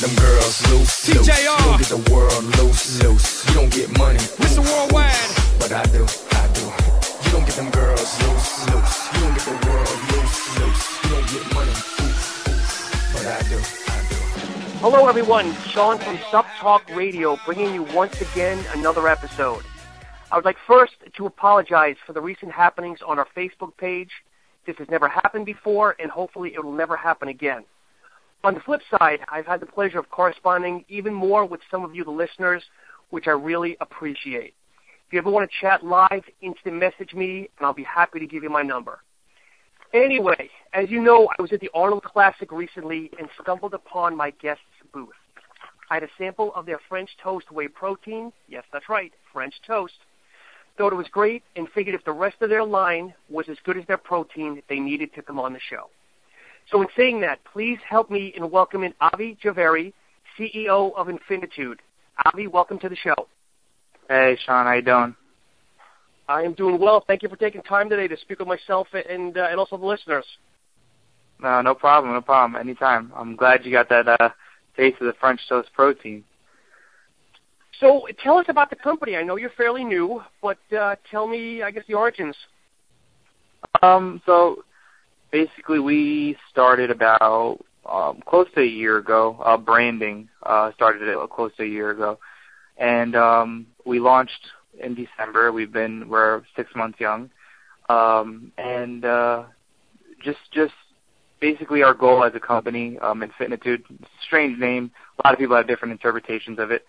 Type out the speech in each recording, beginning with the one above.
get them girls loose, loose. TJR. You don't get the world loose, loose. You don't get money, Mr. Worldwide. but I do, I do. You don't get them girls loose, loose. You don't get the world loose, loose. You don't get money, oof, oof. but I do, I do. Hello, everyone. Sean from Sub Talk Radio, bringing you once again another episode. I would like first to apologize for the recent happenings on our Facebook page. This has never happened before, and hopefully it will never happen again. On the flip side, I've had the pleasure of corresponding even more with some of you, the listeners, which I really appreciate. If you ever want to chat live, instant message me, and I'll be happy to give you my number. Anyway, as you know, I was at the Arnold Classic recently and stumbled upon my guest's booth. I had a sample of their French toast whey protein. Yes, that's right, French toast. Thought it was great and figured if the rest of their line was as good as their protein, they needed to come on the show. So in saying that, please help me in welcoming Avi Javeri, CEO of Infitnitude. Avi, welcome to the show. Hey, Sean, how you doing? I am doing well. Thank you for taking time today to speak with myself and uh, and also the listeners. No, no problem, no problem. Anytime. I'm glad you got that uh, taste of the French toast protein. So tell us about the company. I know you're fairly new, but uh, tell me, I guess, the origins. Um, so basically, we started about um, close to a year ago. Uh, branding uh, started it close to a year ago, and um, we launched in December. We've been we're six months young, um, and uh, just just basically our goal as a company, um, Infitnitude, strange name. A lot of people have different interpretations of it,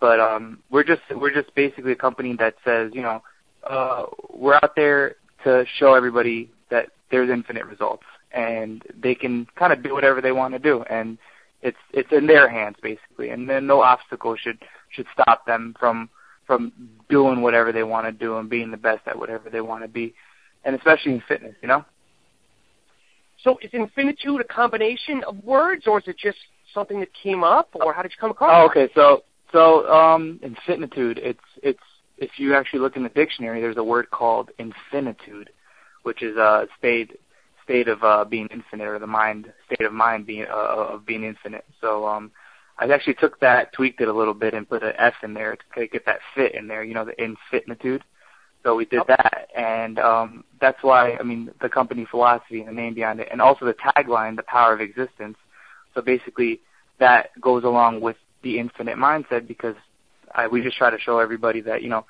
but um, we're just we're just basically a company that says, you know, uh, we're out there to show everybody that there's infinite results, and they can kind of do whatever they want to do, and it's it's in their hands basically, and then no obstacle should should stop them from from doing whatever they want to do and being the best at whatever they want to be, and especially in fitness, you know. So is infinitude a combination of words, or is it just something that came up, or how did you come across Oh, it? okay. So so um, infinitude. It's it's if you actually look in the dictionary, there's a word called infinitude, which is a state state of uh, being infinite, or the mind state of mind being uh, of being infinite. So um, I actually took that, tweaked it a little bit, and put an F in there to get that fit in there. You know, the infinitude. So we did that, and um, that's why I mean the company philosophy and the name behind it, and also the tagline, the power of existence. So basically, that goes along with the infinite mindset because I, we just try to show everybody that you know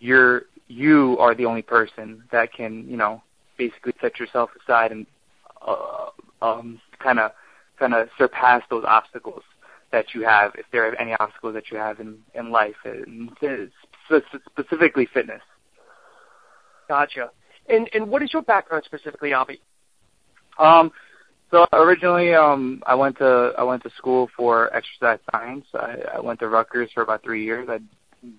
you're you are the only person that can you know basically set yourself aside and uh, um, kind of kind of surpass those obstacles that you have if there are any obstacles that you have in in life and specifically fitness. Gotcha. And and what is your background specifically, Avi? Um, so originally, um, I went to I went to school for exercise science. I, I went to Rutgers for about three years. I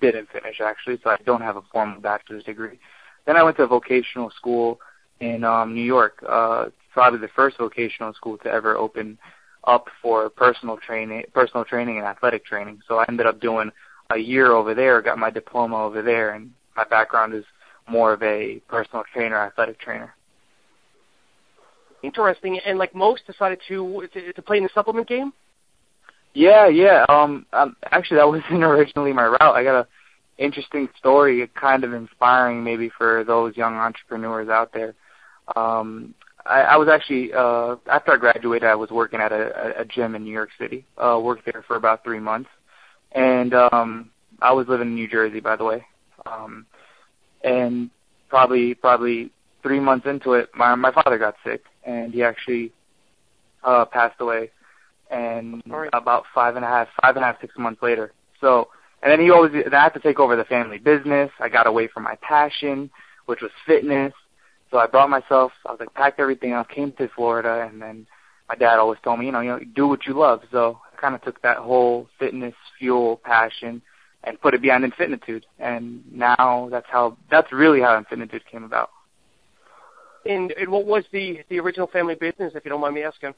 didn't finish actually, so I don't have a formal bachelor's degree. Then I went to vocational school in um, New York. Uh, probably the first vocational school to ever open up for personal training, personal training and athletic training. So I ended up doing a year over there, got my diploma over there, and my background is more of a personal trainer, athletic trainer. Interesting. And like most, decided to to, to play in the supplement game. Yeah, yeah. Um, um, actually, that wasn't originally my route. I got a interesting story, kind of inspiring maybe for those young entrepreneurs out there. Um, I, I was actually uh, after I graduated, I was working at a, a gym in New York City. Uh, worked there for about three months, and um, I was living in New Jersey, by the way. Um, and probably probably three months into it, my my father got sick, and he actually uh, passed away. And Sorry. about five and a half, five and a half, six months later. So, and then he always, and I had to take over the family business. I got away from my passion, which was fitness. So I brought myself. I was like, packed everything up, came to Florida, and then my dad always told me, you know, you know, do what you love. So I kind of took that whole fitness fuel passion and put it behind Infitnitude. And now that's how, that's really how Infitnitude came about. And, and what was the the original family business, if you don't mind me asking?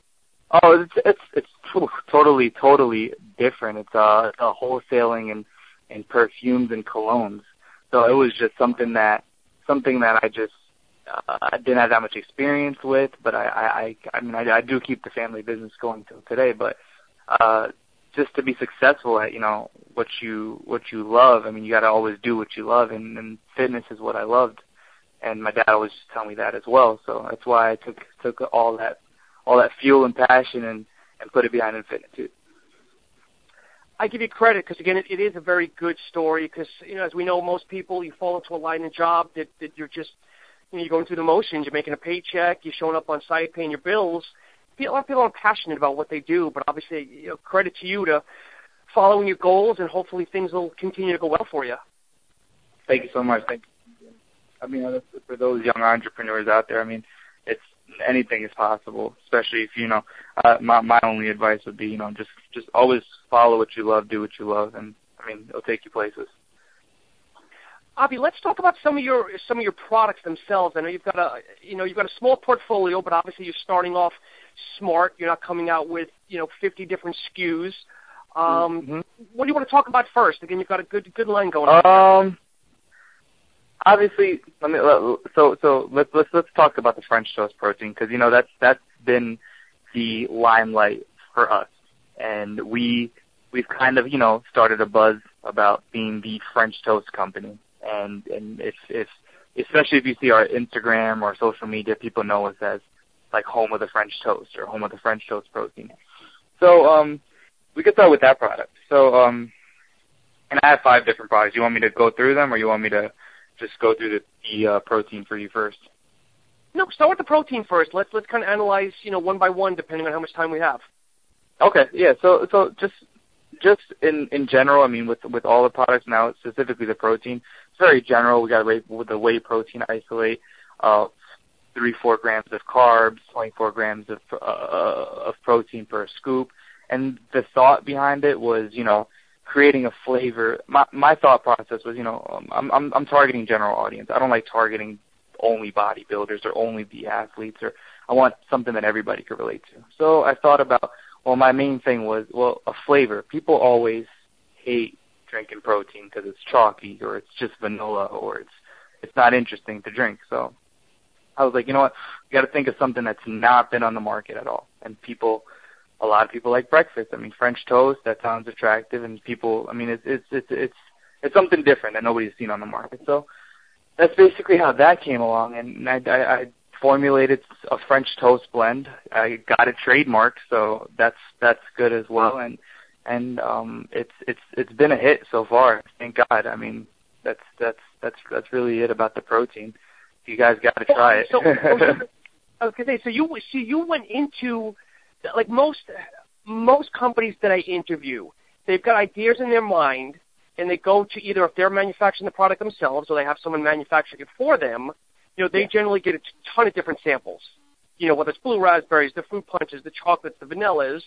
Oh, it's it's it's to- totally totally different. It's uh, it's, uh wholesaling and and perfumes and colognes. So it was just something that something that I just uh, I didn't have that much experience with, but I I I, mean I, I do keep the family business going till today. But uh, just to be successful at you know what you what you love. I mean, you got to always do what you love, and, and fitness is what I loved. And my dad always tell me that as well. So that's why I took took all that all that fuel and passion and and put it behind Infitnitude. I give you credit because again, it, it is a very good story. Because you know, as we know, most people you fall into a line of job that that you're just you're going through the motions. You're making a paycheck. You're showing up on site, paying your bills. A lot of people aren't passionate about what they do, but obviously, you know, credit to you to following your goals, and hopefully things will continue to go well for you. Thank you so much. Thank you. I mean, for those young entrepreneurs out there, I mean, it's anything is possible. Especially if you know, uh, my my only advice would be, you know, just just always follow what you love, do what you love, and I mean, it'll take you places. Avi, let's talk about some of your some of your products themselves. I know you've got a you know you've got a small portfolio, but obviously you're starting off smart. You're not coming out with you know 50 different SKUs. Um, mm-hmm. What do you want to talk about first? Again, you've got a good good line going. On um, obviously, let me so so let's let's let's talk about the French toast protein because you know that's that's been the limelight for us, and we we've kind of you know started a buzz about being the French toast company, and and if if especially if you see our Instagram or social media, people know us as like home of the French toast or home of the French toast protein. So um, we could start with that product. So um, and I have five different products. Do you want me to go through them, or you want me to just go through the, the uh, protein for you first? No, start with the protein first. Let's let's kind of analyze, you know, one by one, depending on how much time we have. Okay, yeah. So so just just in in general, I mean, with with all the products now, specifically the protein, very general. We got the whey protein isolate, uh, three four grams of carbs, 24 grams of uh, of protein per scoop, and the thought behind it was, you know, creating a flavor. My my thought process was, you know, um, I'm I'm I'm targeting general audience. I don't like targeting only bodybuilders or only the athletes or I want something that everybody could relate to. So I thought about well, my main thing was well, a flavor. People always hate drinking protein because it's chalky or it's just vanilla or it's it's not interesting to drink. So I was like, you know what, you got to think of something that's not been on the market at all, and people a lot of people like breakfast. I mean, French toast that sounds attractive, and people. I mean, it's it's it's it's it's something different that nobody's seen on the market. So that's basically how that came along, and I, I, I formulated a French toast blend. I got it trademarked, so that's that's good as well, and and um, it's it's it's been a hit so far. Thank God. I mean, that's that's that's that's really it about the protein. You guys got to try it. so, okay, so you so you went into like most most companies that I interview, they've got ideas in their mind, and they go to either if they're manufacturing the product themselves or they have someone manufacturing it for them. You know, they yeah. generally get a ton of different samples. You know, whether it's blue raspberries, the fruit punches, the chocolates, the vanillas,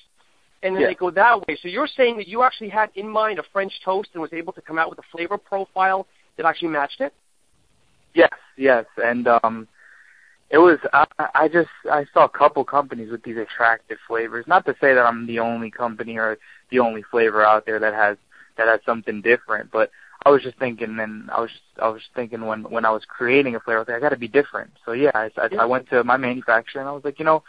and then yeah. they go that way. So you're saying that you actually had in mind a French toast and was able to come out with a flavor profile that actually matched it? Yes, yes, and um, it was I, I just I saw a couple companies with these attractive flavors. Not to say that I'm the only company or the only flavor out there that has that has something different, but I was just thinking, and I was just, I was thinking when when I was creating a flavor, I was like, I got to be different. So yeah, I, I, I went to my manufacturer and I was like, you know,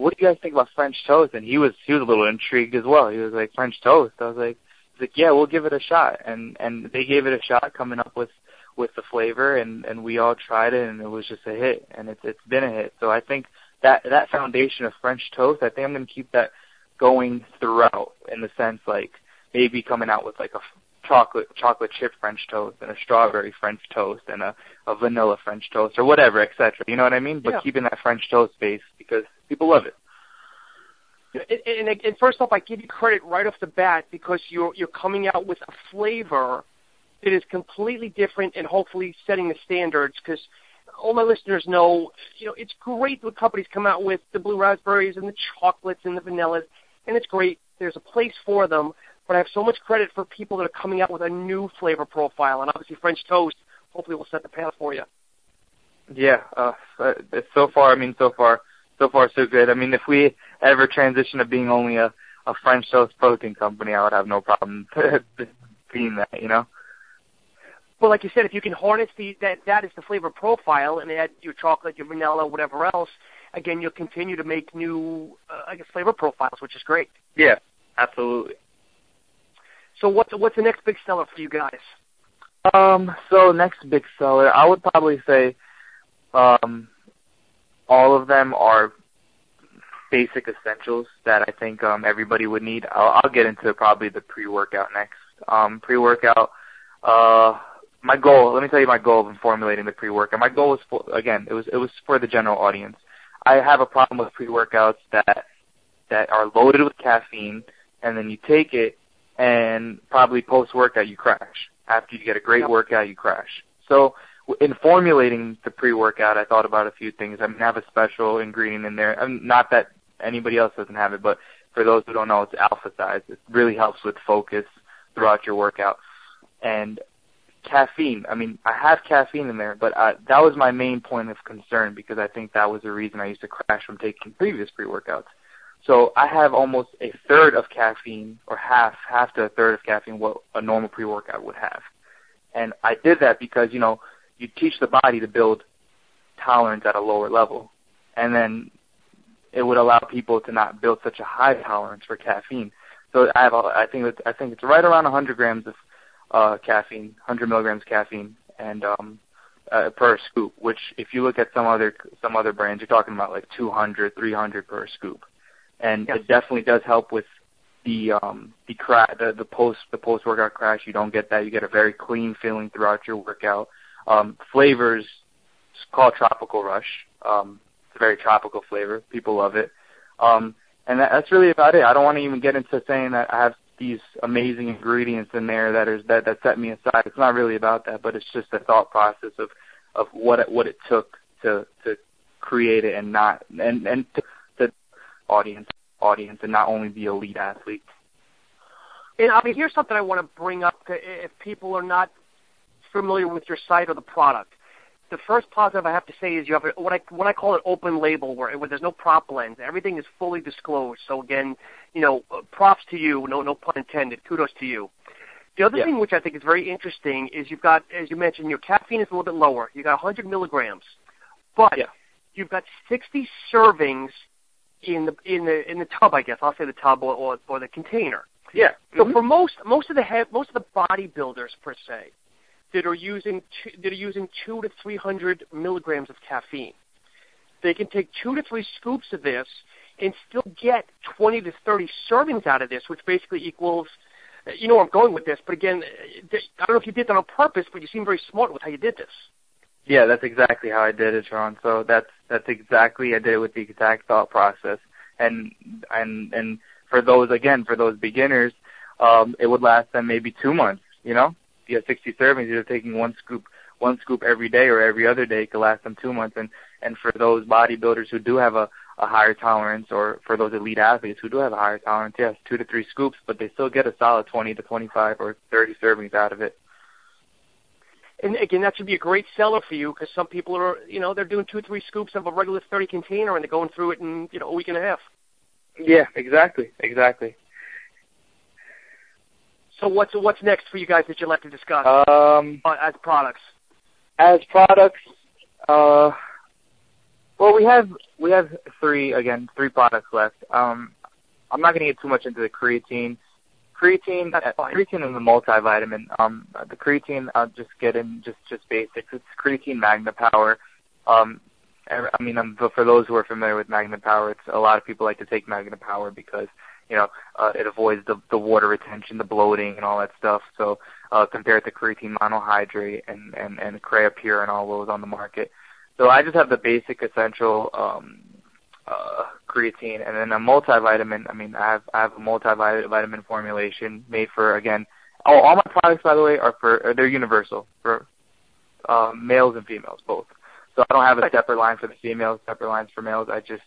what do you guys think about French toast? And he was he was a little intrigued as well. He was like French toast. I was like, he's like, yeah, we'll give it a shot. And and they gave it a shot, coming up with with the flavor, and and we all tried it, and it was just a hit, and it's it's been a hit. So I think that that foundation of French toast, I think I'm going to keep that going throughout, in the sense like maybe coming out with like a chocolate chocolate chip French toast and a strawberry French toast and a, a vanilla French toast or whatever, etc. You know what I mean? But yeah. keeping that French toast base because people love it. And, and, and first off, I give you credit right off the bat because you're you're coming out with a flavor that is completely different and hopefully setting the standards because all my listeners know, you know, it's great when companies come out with the blue raspberries and the chocolates and the vanillas, and it's great. There's a place for them, but I have so much credit for people that are coming out with a new flavor profile, and obviously French toast hopefully will set the path for you. Yeah, uh, so far, I mean, so far, so far so good. I mean, if we ever transition to being only a a French toast protein company, I would have no problem being that, you know. Well, like you said, if you can harness the that that is the flavor profile and add your chocolate, your vanilla, whatever else, again, you'll continue to make new, uh, I guess, flavor profiles, which is great. Yeah, absolutely. So what's what's the next big seller for you guys? Um, so next big seller, I would probably say, um, all of them are basic essentials that I think um, everybody would need. I'll, I'll get into probably the pre-workout next. Um, pre-workout, uh, my goal. Let me tell you my goal in formulating the pre-workout. My goal was for, again, it was it was for the general audience. I have a problem with pre-workouts that that are loaded with caffeine, and then you take it, and probably post-workout you crash. After you get a great Yep. workout, you crash. So in formulating the pre-workout, I thought about a few things. I mean, I have a special ingredient in there. I mean, not that anybody else doesn't have it, but for those who don't know, it's AlphaSize. It really helps with focus throughout your workout. And caffeine. I mean, I have caffeine in there, but uh, that was my main point of concern because I think that was the reason I used to crash from taking previous pre-workouts. So I have almost a third of caffeine, or half, half to a third of caffeine what a normal pre-workout would have. And I did that because you know you teach the body to build tolerance at a lower level, and then it would allow people to not build such a high tolerance for caffeine. So I have, I think it's, I think it's right around 100 grams of uh, caffeine, 100 milligrams caffeine, and um, uh, per scoop. Which, if you look at some other some other brands, you're talking about like 200, 300 per scoop, and Yes. it definitely does help with the um the cra- the, the post the post workout crash. You don't get that. You get a very clean feeling throughout your workout. Um, flavors it's called Tropical Rush. Um, it's a very tropical flavor. People love it. Um, and that, that's really about it. I don't want to even get into saying that I have these amazing ingredients in there that is that that set me aside. It's not really about that, but it's just the thought process of of what it, what it took to to create it and not and and to audience audience and not only the elite athletes. And I mean, here's something I want to bring up to, if people are not familiar with your site or the product. The first positive I have to say is you have a, what I what I call an open label, where, where there's no prop blends. Everything is fully disclosed. So again, you know, props to you. No, no pun intended. Kudos to you. The other Yeah. thing which I think is very interesting is you've got, as you mentioned, your caffeine is a little bit lower. You've got 100 milligrams, but Yeah. you've got 60 servings in the in the in the tub. I guess I'll say the tub or or, or the container. Yeah. So mm-hmm. for most most of the head, most of the bodybuilders per se that are using two, that are using two to three hundred milligrams of caffeine, they can take two to three scoops of this and still get twenty to thirty servings out of this, which basically equals. You know where I'm going with this, but again, I don't know if you did that on purpose, but you seem very smart with how you did this. Yeah, that's exactly how I did it, Sean. So that's that's exactly I did it with the exact thought process. And and and for those again, for those beginners, um, it would last them maybe two months. You know, you have 60 servings, you're taking one scoop one scoop every day or every other day. It could last them two months. And and for those bodybuilders who do have a a higher tolerance, or for those elite athletes who do have a higher tolerance, yes, two to three scoops, but they still get a solid 20 to 25 or 30 servings out of it. And again, that should be a great seller for you because some people are, you know, they're doing two, three scoops of a regular 30 container and they're going through it in, you know, a week and a half. Yeah, exactly, exactly. So what's what's next for you guys that you'd like to discuss Um, uh, as products? as products, uh, well, we have we have three again three products left. Um, I'm not going to get too much into the creatine. Creatine, That's uh, fine. creatine is a multivitamin. Um, the creatine, I'll just get in just just basics. It's creatine MagnaPower. Um, I I mean, um, for those who are familiar with MagnaPower, it's a lot of people like to take MagnaPower because you know uh, it avoids the the water retention, the bloating, and all that stuff. So uh, compared to creatine monohydrate and and and Creapure and all those on the market. So I just have the basic essential um, uh, creatine, and then a multivitamin. I mean, I have I have a multivitamin formulation made for again. Oh, all my products, by the way, are for uh, they're universal for uh, males and females both. So I don't have a separate line for the females, separate lines for males. I just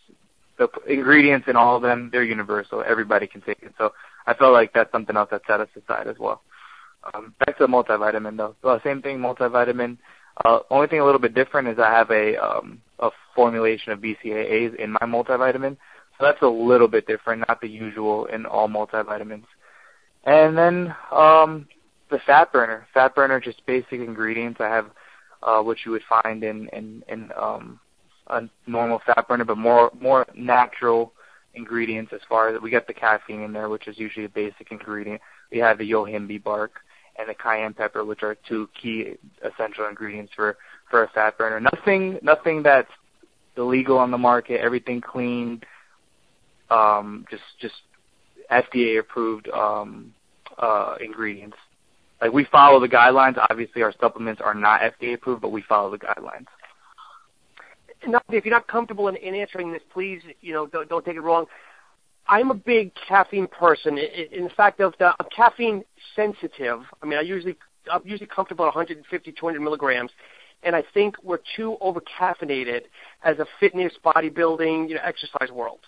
the ingredients in all of them they're universal. Everybody can take it. So I felt like that's something else that set us aside as well. Um, back to the multivitamin though. Well, same thing, multivitamin. Uh, only thing a little bit different is I have a um, a formulation of BCAAs in my multivitamin, so that's a little bit different, not the usual in all multivitamins. And then um, the fat burner, fat burner, just basic ingredients. I have uh, what you would find in in in um, a normal fat burner, but more more natural ingredients as far as we get the caffeine in there, which is usually a basic ingredient. We have the yohimbe bark and the cayenne pepper, which are two key essential ingredients for for a fat burner. Nothing nothing that's illegal on the market. Everything clean. Um, just just FDA approved um, uh, ingredients. Like we follow the guidelines. Obviously, our supplements are not FDA approved, but we follow the guidelines. Now, if you're not comfortable in, in answering this, please, you know, don't, don't take it wrong. I'm a big caffeine person. In fact, of the I'm caffeine sensitive. I mean, I usually I'm usually comfortable at 150, 200 milligrams, and I think we're too over caffeinated as a fitness, bodybuilding, you know, exercise world.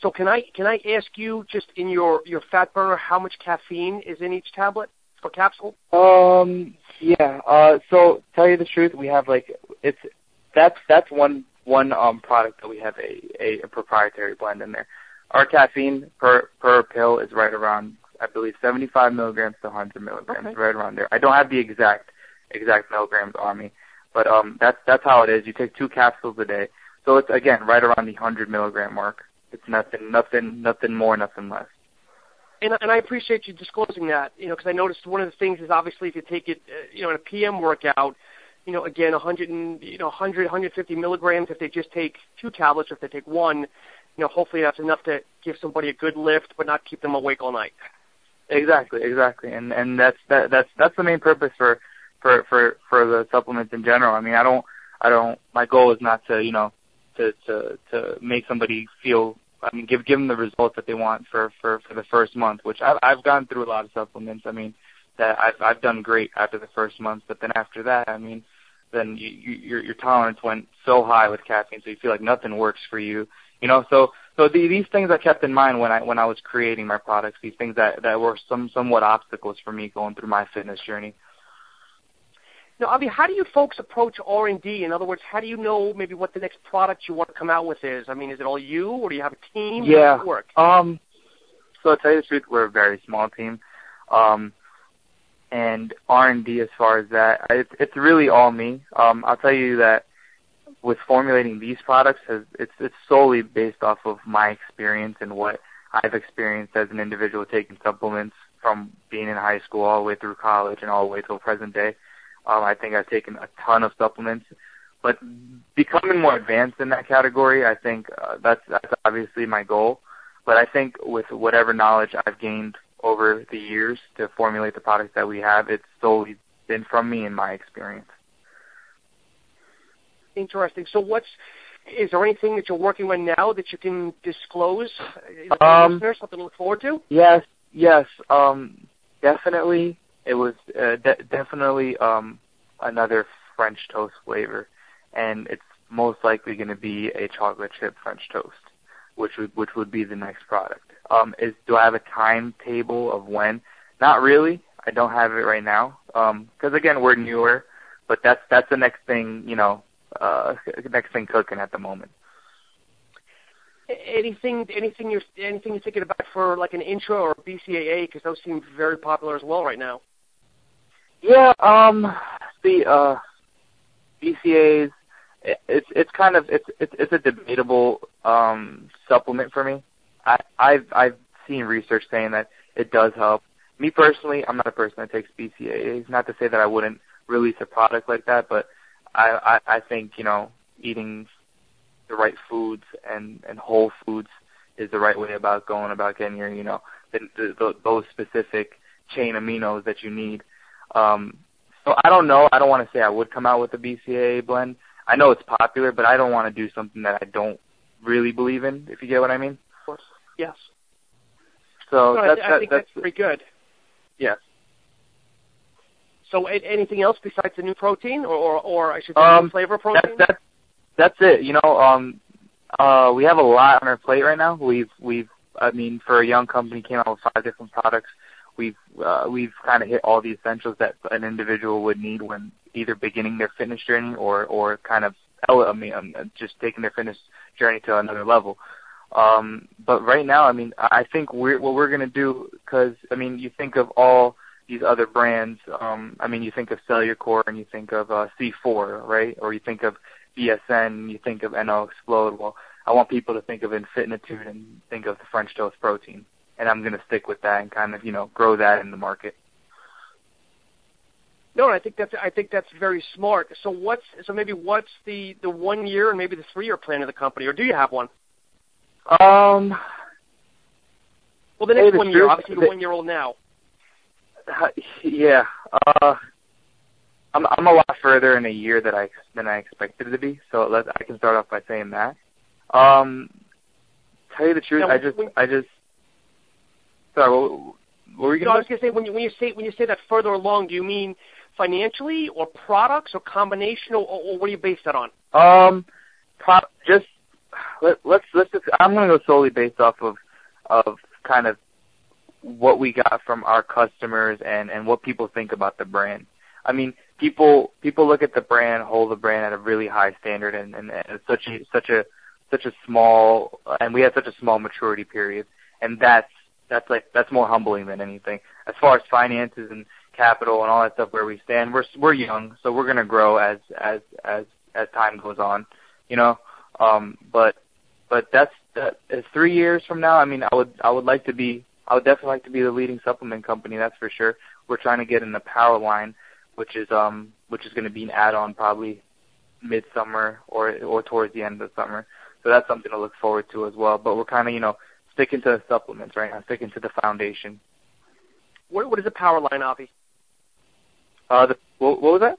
So can I can I ask you just in your your fat burner how much caffeine is in each tablet or capsule? Um, yeah. Uh, so tell you the truth, we have like it's that's that's one one um product that we have a, a, a proprietary blend in there. Our caffeine per per pill is right around I believe 75 milligrams to 100 milligrams, okay. right around there. I don't have the exact exact milligrams on me, but um that's that's how it is. You take two capsules a day, so it's again right around the 100 milligram mark. It's nothing nothing nothing more, nothing less. And, and I appreciate you disclosing that, you know, because I noticed one of the things is obviously if you take it, uh, you know, in a PM workout, you know, again, 100 and, you know, 100, 150 milligrams if they just take two tablets or if they take one, you know, hopefully that's enough to give somebody a good lift but not keep them awake all night. Exactly, exactly. And and that's that that's that's the main purpose for for for for the supplements in general. I mean, I don't I don't my goal is not to, you know, to to to make somebody feel I mean, give give them the results that they want for for for the first month, which I've I've gone through a lot of supplements. I mean, that I've I've done great after the first month, but then after that, I mean, then you, you, your your tolerance went so high with caffeine, so you feel like nothing works for you. You know, so so the, these things I kept in mind when I when I was creating my products. These things that that were some somewhat obstacles for me going through my fitness journey. Now, Avi, how do you folks approach R and D? In other words, how do you know maybe what the next product you want to come out with is? I mean, is it all you, or do you have a team? Yeah. work? Um, so to tell you the truth, we're a very small team. Um, and R and D as far as that, it's it's really all me. Um, I'll tell you that with formulating these products, has it's it's solely based off of my experience and what I've experienced as an individual taking supplements from being in high school all the way through college and all the way till present day. Um, I think I've taken a ton of supplements, but becoming more advanced in that category, I think uh, that's that's obviously my goal. But I think with whatever knowledge I've gained over the years to formulate the products that we have, it's solely been from me and my experience. Interesting. So, what's is there anything that you're working on now that you can disclose? Uh, Um, listeners, something to look forward to? Yes, yes, um, definitely. It was uh, de- definitely um, another French toast flavor, and it's most likely going to be a chocolate chip French toast, which would which would be the next product. Um, is do I have a timetable of when? Not really. I don't have it right now because again we're newer, but that's that's the next thing you know, uh, next thing cooking at the moment. Anything, anything you're, anything you're thinking about for like an intro or BCAA? Because those seem very popular as well right now. Yeah, um, the uh, BCAAs, it, it's it's kind of it's it's it's a debatable um supplement for me. I I've I've seen research saying that it does help. Me personally, I'm not a person that takes BCAAs. Not to say that I wouldn't release a product like that, but I I, I think you know eating the right foods and and whole foods is the right way about going about getting your you know the, the, the, those specific chain aminos that you need. Um, so I don't know. I don't want to say I would come out with a BCAA blend. I know it's popular, but I don't want to do something that I don't really believe in. If you get what I mean. Of course. Yes. So No, that's, I that, think that's that's pretty good. yes. So, anything else besides the new protein, or or, or I should say, Um, new flavor That's protein? that's that's it. You know, um, uh, we have a lot on our plate right now. We've we've I mean, for a young company, came out with five different products. We've uh, we've kind of hit all the essentials that an individual would need when either beginning their fitness journey or or kind of I mean, um, just taking their fitness journey to another level. Um, but right now, I mean, I think we're what we're gonna do because I mean, you think of all these other brands. Um, I mean, you think of Cellucor and you think of uh, C4, right? Or you think of BSN, you think of NO-Xplode. Well, I want people to think of Infitnitude and think of the French toast protein, and I'm going to stick with that and kind of you know grow that in the market. No, I think that's I think that's very smart. So what's so maybe what's the the one year and maybe the three year plan of the company, or do you have one? Um. Well, the next one year, obviously the- you're one year old now. Yeah. Uh, I'm I'm a lot further in a year that I than I expected to be. So let I can start off by saying that. Um, tell you the truth, Now, I just when- I just. Sorry, what, what were you No, I was going to say when you when you say when you say that further along, do you mean financially or products or combination, or, or what do you base that on? Um, pro- just let, let's let's just. I'm gonna go solely based off of of kind of what we got from our customers and and what people think about the brand. I mean, people people look at the brand, hold the brand at a really high standard, and and, and it's such a such a such a small and we had such a small maturity period, and that's that's like that's more humbling than anything. As far as finances and capital and all that stuff, where we stand, we're we're young, so we're gonna grow as as as as time goes on, you know. Um, but but that's that three years from now. I mean, I would I would like to be I would definitely like to be the leading supplement company. That's for sure. We're trying to get in the power line, which is um which is going to be an add-on probably midsummer or or towards the end of the summer. So that's something to look forward to as well. But we're kind of you know sticking to the supplements right now, sticking to the foundation. What what is the power line, Avi? Uh, the what, what was that?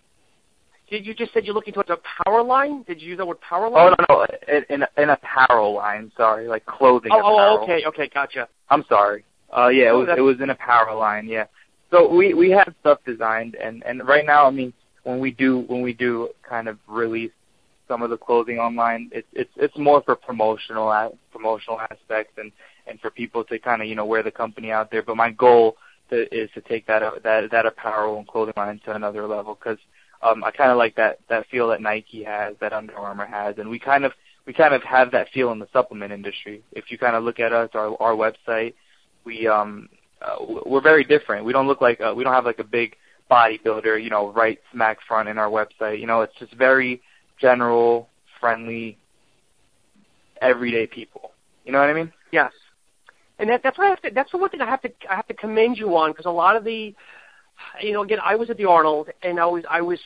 You, you just said you're looking towards a power line. Did you use that word power line? Oh no no, in in, in apparel line. Sorry, like clothing. Oh, apparel. oh, okay, okay, gotcha. I'm sorry. Uh, yeah, it No, was that's- it was in a power line. Yeah. So we we have stuff designed, and and right now, I mean, when we do when we do kind of release some of the clothing online, it's it's it's more for promotional a- promotional aspects and and for people to kind of you know wear the company out there. But my goal to, is to take that that that apparel and clothing line to another level because um, I kind of like that that feel that Nike has, that Under Armour has, and we kind of we kind of have that feel in the supplement industry. If you kind of look at us, our our website, we um uh, we're very different. We don't look like uh, we don't have like a big bodybuilder, you know, right smack front in our website. You know, it's just very general, friendly, everyday people. You know what I mean? Yes, and that, that's what I have to. That's the one thing I have to. I have to commend you on because a lot of the, you know, again, I was at the Arnold, and I was I was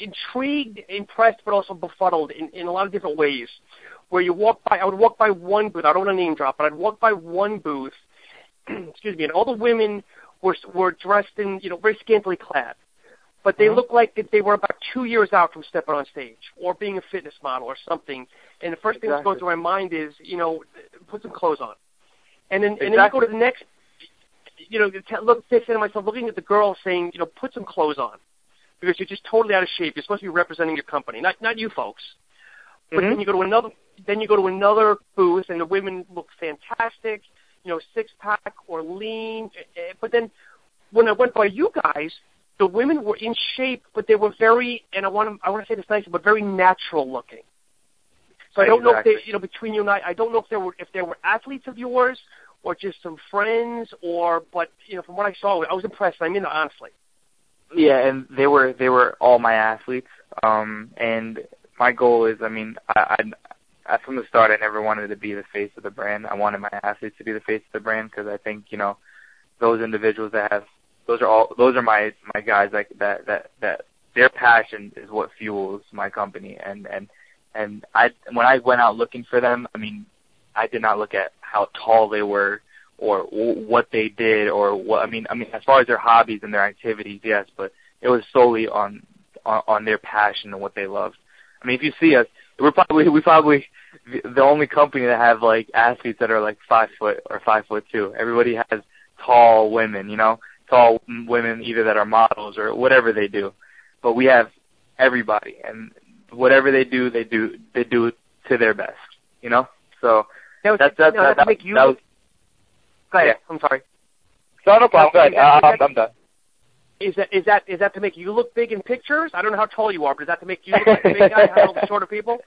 intrigued, impressed, but also befuddled in, in a lot of different ways. Where you walk by, I would walk by one booth. I don't want to name drop, but I'd walk by one booth. excuse me, and all the women were were dressed in, you know, very scantily clad. But they Mhm. looked like that they were about two years out from stepping on stage or being a fitness model or something. And the first thing that's going through my mind is, you know, put some clothes on. And then and then you Exactly. go to the next, you know, look, say to myself, looking at the girl, saying, you know, put some clothes on, because you're just totally out of shape. You're supposed to be representing your company, not not you folks. But Mhm. then you go to another, then you go to another booth, and the women look fantastic, you know, six pack or lean. eh, eh, But then when I went by you guys, the women were in shape, but they were very, and I want to, I want to say this nicely, but very natural looking. So I don't know if they, you know, between you and I, I don't know if there were if there were athletes of yours or just some friends, or but you know, from what I saw, I was impressed. I mean, honestly. Yeah, and they were they were all my athletes. Um, and my goal is, I mean, I, I, I from the start, I never wanted to be the face of the brand. I wanted my athletes to be the face of the brand because I think you know those individuals that have those are all those are my my guys like that that that their passion is what fuels my company. And and and I when I went out looking for them, I mean, I did not look at how tall they were or what they did or what I mean I mean as far as their hobbies and their activities yes but it was solely on on, on their passion and what they loved. I mean if you see us we're probably we probably the only company that have like athletes that are like five foot or five foot two. Everybody has tall women you know tall women either that are models or whatever they do but we have everybody and whatever they do they do they do it to their best you know so Now, that's that's now, that, that, make you. that was go ahead. yeah. I'm sorry. no, no problem. Go ahead. Uh, I'm, done. Is that is that is that to make you look big in pictures? I don't know how tall you are, but is that to make you look like a big guy, handle the shorter people?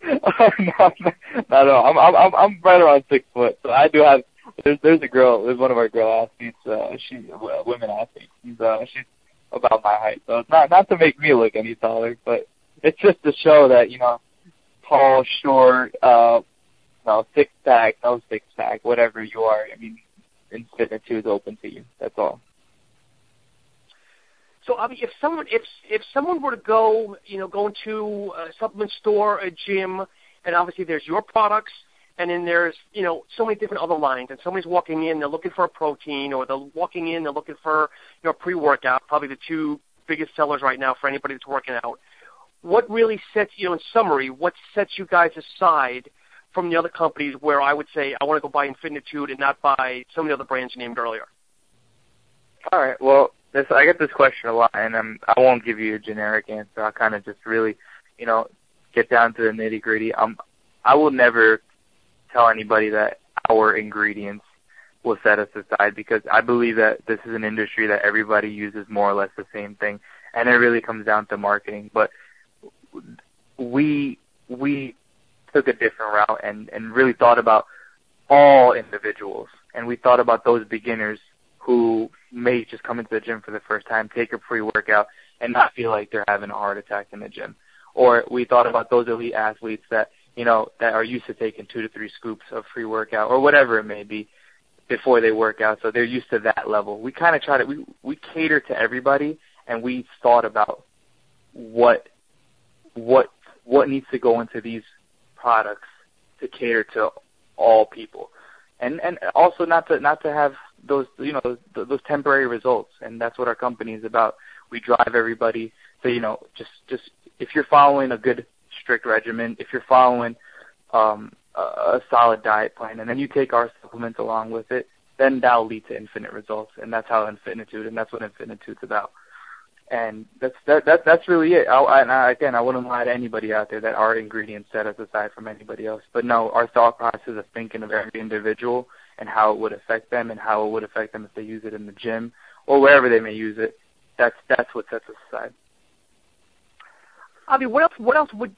oh, no, no, no. I'm, I'm, I'm, I'm right around six foot. So I do have. There's, there's a girl. There's one of our girl athletes. Uh, she, uh, women athlete. She's, uh, she's about my height. So it's not, not to make me look any taller, but it's just to show that you know, tall, short, uh, no six pack, no six pack, whatever you are. I mean, Infitnitude is open to you. That's all. So, I mean, if someone if if someone were to go, you know, go into a supplement store, a gym, and obviously there's your products, and then there's you know so many different other lines, and somebody's walking in, they're looking for a protein, or they're walking in, they're looking for you know pre-workout, probably the two biggest sellers right now for anybody that's working out. What really sets you know, in summary, what sets you guys aside from the other companies where I would say I want to go buy Infitnitude and not buy some of the other brands you named earlier? All right. Well, this I get this question a lot, and I'm, I won't give you a generic answer. I'll kind of just really, you know, get down to the nitty gritty. Um, I will never tell anybody that our ingredients will set us aside because I believe that this is an industry that everybody uses more or less the same thing, and it really comes down to marketing. But we we took a different route and and really thought about all individuals, and we thought about those beginners who may just come into the gym for the first time, take a pre-workout, and not feel like they're having a heart attack in the gym. Or we thought about those elite athletes that you know that are used to taking two to three scoops of free workout or whatever it may be before they work out, so they're used to that level. We kind of try to we we cater to everybody, and we thought about what what what needs to go into these products to cater to all people, and and also not to not to have those you know those, those temporary results, and that's what our company is about. We drive everybody to you know just just if you're following a good strict regimen, if you're following um, a, solid diet plan, and then you take our supplements along with it, then that'll lead to infinite results, and that's how Infitnitude, and that's what Infitnitude's about. And that's that, that that's really it. I, I, again, I wouldn't lie to anybody out there that our ingredients set us aside from anybody else. But no, our thought process of thinking of every individual and how it would affect them and how it would affect them if they use it in the gym or wherever they may use it. That's that's what sets us aside. I mean, what else? What else would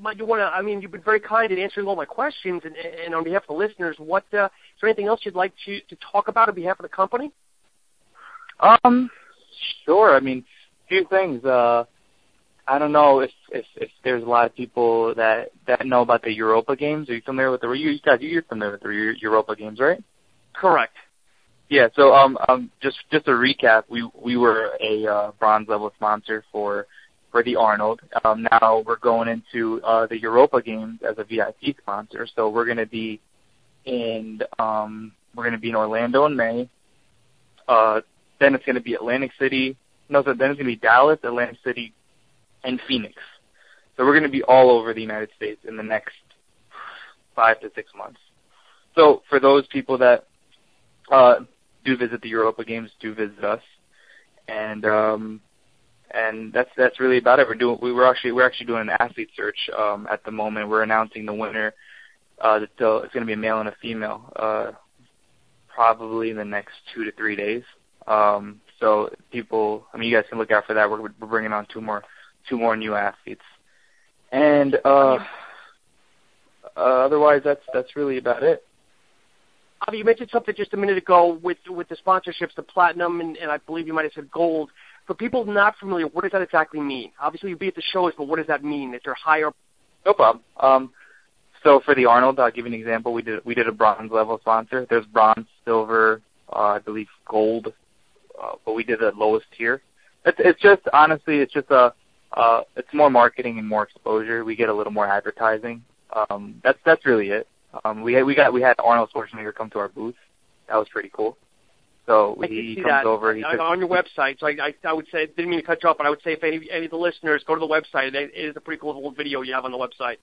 might you want to? I mean, you've been very kind in answering all my questions, and, and on behalf of the listeners, what uh, is there anything else you'd like to to talk about on behalf of the company? Um, sure. I mean, a few things. Uh, I don't know if, if if there's a lot of people that that know about the Europa games. Are you familiar with the you guys? You're familiar with the Europa games, right? Correct. Yeah. So um um just just a recap. We we were a uh, bronze level sponsor for the Arnold. Um, now we're going into uh, the Europa games as a VIP sponsor. So we're going to be in um, we're going to be in Orlando in May. Uh, then it's going to be Atlantic City. No, so then it's going to be Dallas, Atlantic City, and Phoenix. So we're going to be all over the United States in the next five to six months. So for those people that uh, do visit the Europa games, do visit us, and um, and that's that's really about it. We're doing we were actually we're actually doing an athlete search um, at the moment. We're announcing the winner. Uh, it's going to be a male and a female, uh, probably in the next two to three days. Um, so people, I mean, you guys can look out for that. We're, we're bringing on two more two more new athletes, and uh, uh, otherwise that's that's really about it. You mentioned something just a minute ago with with the sponsorships, the platinum, and, and I believe you might have said gold for people not familiar, what does that exactly mean? Obviously, you be at the shows, but what does that mean? Is there higher? No problem. Um, so for the Arnold, I'll give you an example. We did we did a bronze level sponsor. There's bronze, silver, uh, I believe gold, uh, but we did the lowest tier. It's it's just honestly, it's just a uh, it's more marketing and more exposure. We get a little more advertising. Um, that's that's really it. Um, we we got we had Arnold Schwarzenegger come to our booth. That was pretty cool. So he comes that. over. He I, on your website. So I, I, I would say, didn't mean to cut you off, but I would say if any, any of the listeners go to the website, it is a pretty cool little video you have on the website.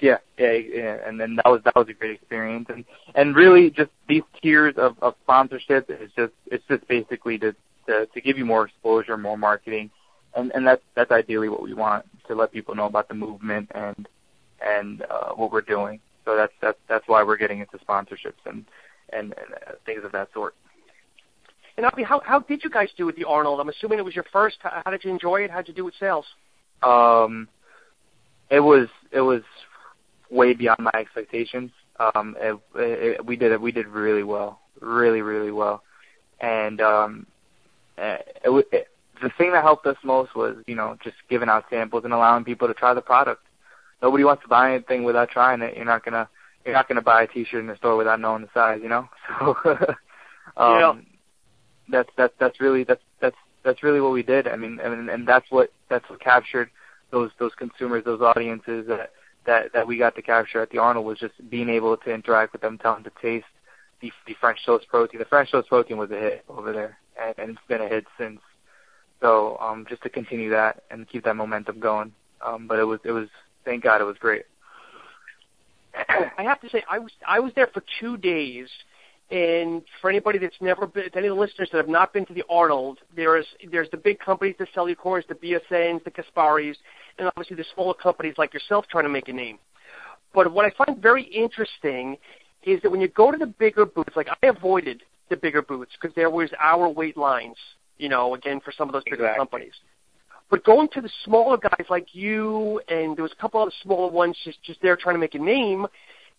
Yeah, yeah, yeah, and then that was that was a great experience, and and really just these tiers of of sponsorship is just it's just basically to to, to give you more exposure, more marketing, and and that's that's ideally what we want to let people know about the movement and and uh, what we're doing. So that's that's that's why we're getting into sponsorships and and, and uh, things of that sort. And Avi, how how did you guys do with the Arnold? I'm assuming it was your first. How, how did you enjoy it? How did you do with sales? Um, it was it was way beyond my expectations. Um, it, it, we did it. We did really well, really really well, and um, eh, it, it, the thing that helped us most was you know just giving out samples and allowing people to try the product. nobody wants to buy anything without trying it. You're not gonna you're not gonna buy a T-shirt in the store without knowing the size, you know. So, um, Yeah. that's that's that's really that's that's that's really what we did. I mean, and and that's what that's what captured those those consumers, those audiences that that that we got to capture at the Arnold was just being able to interact with them, tell them to taste the the French toast protein. The French toast protein was a hit over there, and, and it's been a hit since. So um, just to continue that and keep that momentum going. Um, but it was it was thank God it was great. I have to say, I was I was there for two days, and for anybody that's never been, any of the listeners that have not been to the Arnold, there's there's the big companies that Cellucors, the BSNs, the Kasparis, and obviously the smaller companies like yourself trying to make a name. But what I find very interesting is that when you go to the bigger booths, like I avoided the bigger booths because there was hour wait lines, you know, again for some of those bigger Exactly. companies. But going to the smaller guys like you, and there was a couple other smaller ones just just there trying to make a name.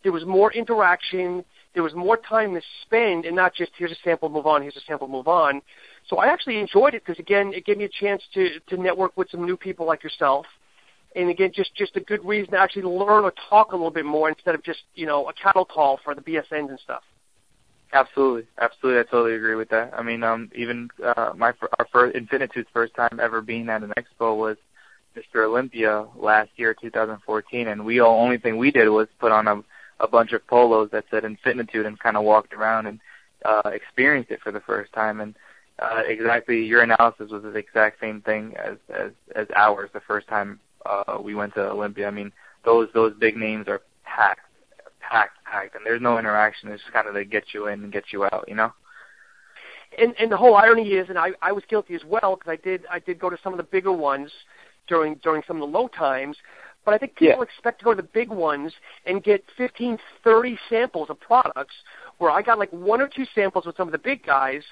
There was more interaction. There was more time to spend, and not just here's a sample, move on. Here's a sample, move on. So I actually enjoyed it because again, it gave me a chance to to network with some new people like yourself, and again, just just a good reason to actually learn or talk a little bit more instead of just you know a cattle call for the BSNs and stuff. Absolutely, absolutely. I totally agree with that. I mean, um, even uh, my our first Infitnitude's first time ever being at an expo was Mr. Olympia last year, 2014, and we all only thing we did was put on a a bunch of polos that said Infitnitude and kind of walked around and uh, experienced it for the first time. And uh, exactly, your analysis was the exact same thing as as as ours the first time uh, we went to Olympia. I mean, those those big names are packed packed, packed, and there's no interaction. It's just kind of to get you in and get you out, you know. and and the whole irony is, and I I was guilty as well because I did I did go to some of the bigger ones during during some of the low times, but I think people Yeah. expect to go to the big ones and get 15, 30 samples of products, where I got like one or two samples with some of the big guys,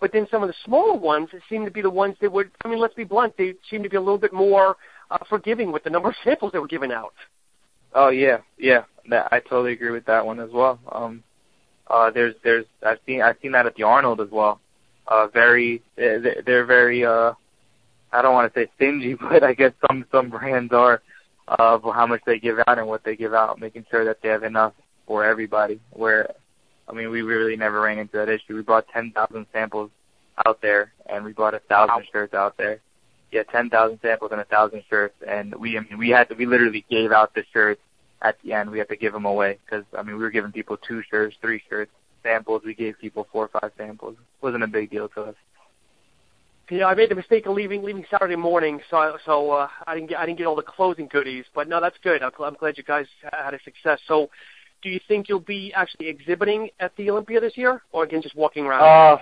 but then some of the smaller ones seem to be the ones that would. I mean, let's be blunt, they seem to be a little bit more uh, forgiving with the number of samples they were giving out. Oh yeah, yeah. That I totally agree with that one as well. Um, uh, there's there's I've seen I've seen that at the Arnold as well. Uh, very they're very uh, I don't want to say stingy, but I guess some some brands are of how much they give out and what they give out, making sure that they have enough for everybody. Where I mean, we really never ran into that issue. We brought 10,000 samples out there, and we brought a thousand shirts out there. Yeah, 10,000 samples and a thousand shirts, and we I mean we had to we literally gave out the shirts at the end. We had to give them away because I mean we were giving people two shirts, three shirts, samples. We gave people four or five samples. It wasn't a big deal to us. You know, I made the mistake of leaving leaving Saturday morning, so so uh, I didn't get I didn't get all the closing goodies. But no, that's good. I'm, I'm glad you guys had a success. So, do you think you'll be actually exhibiting at the Olympia this year, or again just walking around? Uh,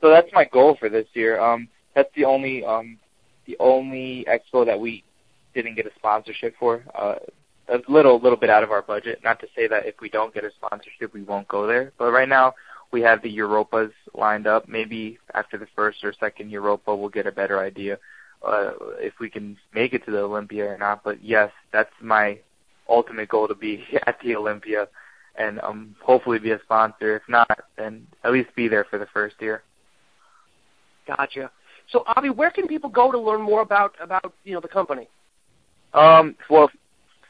so that's my goal for this year. Um, that's the only um, the only expo that we didn't get a sponsorship for. Uh, a little little bit out of our budget. Not to say that if we don't get a sponsorship, we won't go there. But right now we have the Europas lined up. Maybe after the first or second Europa, we'll get a better idea uh, if we can make it to the Olympia or not. But yes, that's my ultimate goal to be at the Olympia and um hopefully be a sponsor. If not, then at least be there for the first year. Gotcha. So, Avi, where can people go to learn more about about you know the company? Um, well,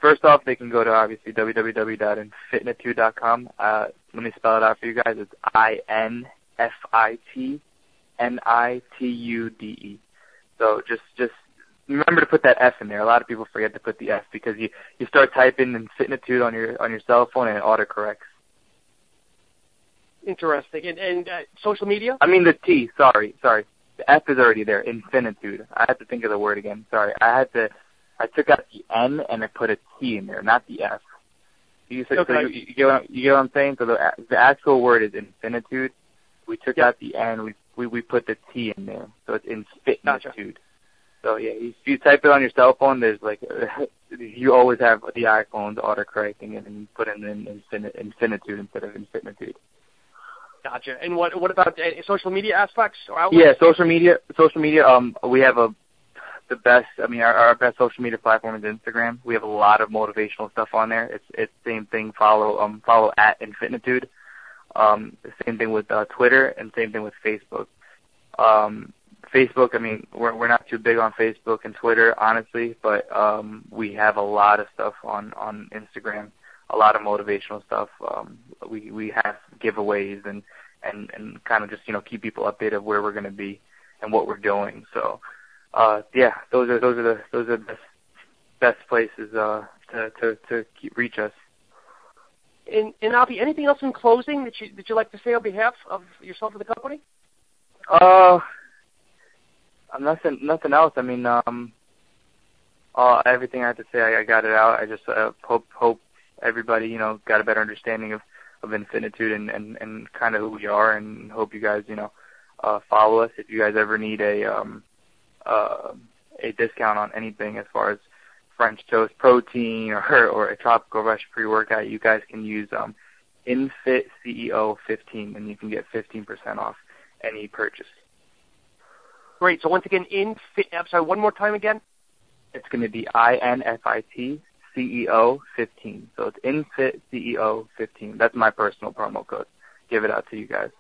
first off, they can go to obviously www.infitnitude.com. Uh, let me spell it out for you guys. It's I N F I T N I T U D E. So just just remember to put that F in there. A lot of people forget to put the F because you you start typing Infitnitude on your on your cell phone and it autocorrects. Interesting. And and uh, social media? I mean the T. Sorry, sorry. The F is already there. Infitnitude. I had to think of the word again. Sorry. I had to. I took out the N and I put a T in there, not the F. You said, Okay. so you, you get what, you get what I'm saying? So the the actual word is infinitude. We took Yep. out the N. We we we put the T in there, so it's Infitnitude. So yeah, if you type it on your cell phone, there's like you always have the iPhones autocorrecting it, and you put in in infin- infinitude instead of Infitnitude. Gotcha. And what what about uh, social media aspects or outlets? Yeah, social media. Social media. Um, we have a the best. I mean, our, our best social media platform is Instagram. We have a lot of motivational stuff on there. It's it's same thing. Follow um follow at Infitnitude. Um, same thing with uh, Twitter and same thing with Facebook. Um, Facebook. I mean, we're we're not too big on Facebook and Twitter, honestly, but um, we have a lot of stuff on on Instagram, a lot of motivational stuff. Um, we we have giveaways and and and kind of just you know keep people updated of where we're going to be and what we're doing. So, uh, yeah, those are those are the those are the best best places uh, to to to keep, reach us. And, and Avi, anything else in closing that you that you like to say on behalf of yourself and the company? Uh, nothing nothing else. I mean, um, uh, everything I have to say, I, I got it out. I just uh, hope hope everybody you know got a better understanding of of Infitnitude and and and kind of who we are, and hope you guys you know uh, follow us if you guys ever need a um uh a discount on anything as far as French toast protein or or a tropical rush pre workout, you guys can use um InFit CEO 15 and you can get 15% off any purchase. Great. So once again, InFit. I'm sorry. One more time again. It's going to be I N F I T CEO 15. So it's InFit CEO 15. That's my personal promo code. Give it out to you guys.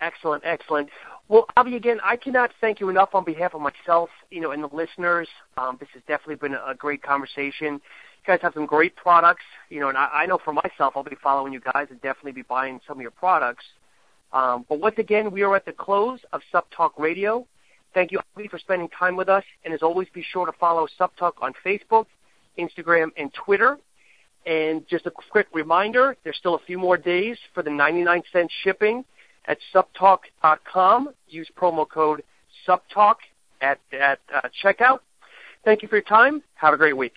Excellent, excellent. Well, Avi, again, I cannot thank you enough on behalf of myself, you know, and the listeners. Um, this has definitely been a great conversation. You guys have some great products, you know, and I, I know for myself, I'll be following you guys and definitely be buying some of your products. Um, but once again, we are at the close of Sup Talk Radio. Thank you, Avi, for spending time with us. And as always, be sure to follow Sup Talk on Facebook, Instagram, and Twitter. And just a quick reminder, there's still a few more days for the 99 cent shipping at supptalk.com. Use promo code supptalk at, at uh, checkout. Thank you for your time. Have a great week.